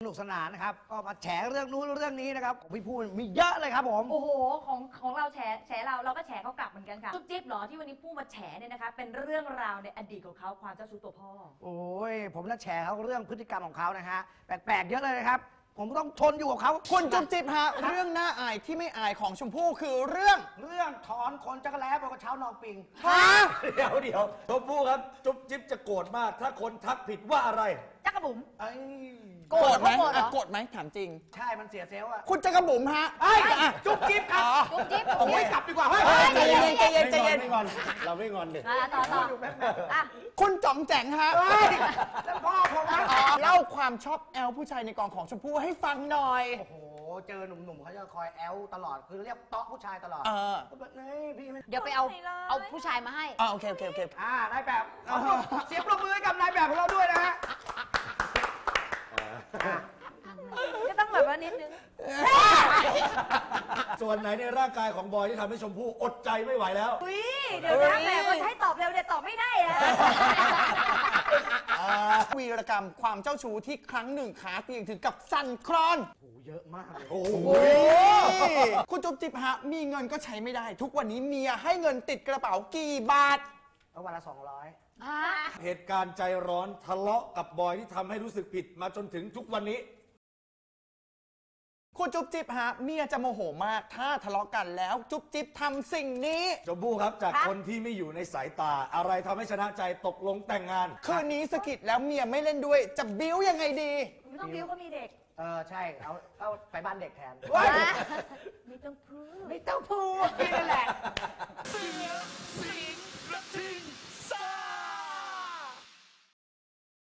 สนุกสนานนะครับ ก็มาแฉเรื่องนู้นเรื่องนี้นะครับของพี่พูดมีเยอะเลยครับผม โอ้โห ของของเราแฉแฉเราเราก็แฉเขากลับเหมือนกันค่ะจุ๊บจิ๊บเหรอที่วันนี้พูดมาแฉเนี่ยนะคะ เป็นเรื่องราวในอดีตของเขาความเจ้าชู้ตัวพ่อ โอ้ยผมน่าแฉเขาเรื่องพฤติกรรมของเขานะฮะแปลกๆเยอะเลยนะครับ ผมต้องทนอยู่กับเขาคุณจุ๊บจิ๊บฮะ เรื่องน่าอายที่ไม่อายของชมพู่คือเรื่องเรื่องถอนขนจักรแล้บอกกับเช้านองปิงฮะเดี๋ยวเดี๋ยวชมพู่ครับ จุ๊บจิ๊บจะโกรธมาก ถ้าคนทักผิดว่าอะไรจั กรบุ๋มเอ้ยโกรธไหมโกรธเหรอ อะโกรธไหมถามจริง ใช่มันเสียเซลล์อะคุณจักรบุ๋มฮะเอ้ยอะ จุ๊บจิ๊บครับอ๋อจุ๊บจิ๊บ โอ้ยกลับดีกว่าเฮ้ยเฮ้ยใจเย็นใจเย็นใจเย็น ไม่งอนไม่งอนเราไม่งอนดิอะต่อต่ออะ คุณจ๋องแจ๋งฮะเฮ้ยแล้วพ่อผมนะอ๋อเล่าความชอบแอลผู้ชายในกองของชมพู่ให้ฟังหน่อย โอ้โหเจอหนุ่มๆเขาจะคอยแอลตลอดคือเรียกเตาะผู้ชายตลอดเออแบบนี้พี่ไม่เดี๋ยวไปเอาไม่เลยเอาผู้ชายมาให้ อ่าโอเคโอเคโอเค อ่านายแบบขอเสียงปรบมือให้กับนายแบบของเราด้วย นะฮะก็ต้องแบบว่านิดนึง ส่วนไหนในร่างกายของบอยที่ทำให้ชมพู่อดใจไม่ไหวแล้ว อุ้ยเดี๋ยวนะแหมคนให้ตอบเร็วเดี๋ยวตอบไม่ได้อะวีรกรรมความเจ้าชู้ที่ครั้งหนึ่งขาเตียงถึงกับสั่นคลอน โอ้โหเยอะมากเลยโอ้โหคุณจุ๊บจิ๊บฮะ มีเงินก็ใช้ไม่ได้ ทุกวันนี้เมียให้เงินติดกระเป๋ากี่บาท เอาวันละสองร้อยเหตุการณ์ใจร้อนทะเลาะกับบอยที่ทำให้รู้สึกผิดมาจนถึงทุกวันนี้ คุณจุ๊บจิ๊บฮะเมียจะโมโหมากถ้าทะเลาะกันแล้ว จุ๊บจิ๊บทำสิ่งนี้ชมพู่ครับจากคนที่ไม่อยู่ในสายตา อะไรทำให้ชนะใจตกลงแต่งงาน คืนนี้สะกิดแล้วเมียไม่เล่นด้วย จะบิ้วยังไงดีไม่ต้องบิ้วก็มีเด็ก เออใช่ เอาเอาไปบ้านเด็กแทน ไม่ต้องพูด ไม่ต้องพูดนี่แหละ